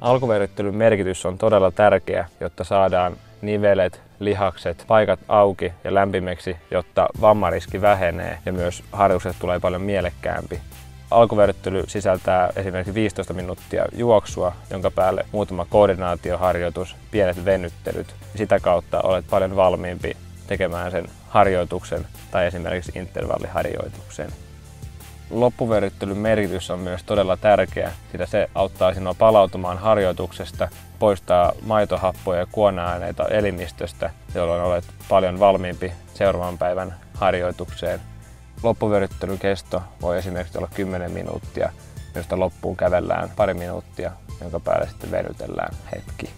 Alkuveryttelyn merkitys on todella tärkeä, jotta saadaan nivelet, lihakset, paikat auki ja lämpimiksi, jotta vammariski vähenee ja myös harjoitukset tulee paljon mielekkäämpi. Alkuveryttely sisältää esimerkiksi 15 minuuttia juoksua, jonka päälle muutama koordinaatioharjoitus, pienet venyttelyt. Sitä kautta olet paljon valmiimpi tekemään sen harjoituksen tai esimerkiksi intervalliharjoituksen loppuveryttelyn merkitys on myös todella tärkeä, sillä se auttaa sinua palautumaan harjoituksesta, poistaa maitohappoja ja kuona-aineita elimistöstä, jolloin olet paljon valmiimpi seuraavan päivän harjoitukseen. Loppuveryttelyn kesto voi esimerkiksi olla 10 minuuttia, josta loppuun kävellään pari minuuttia, jonka päälle sitten venytellään hetki.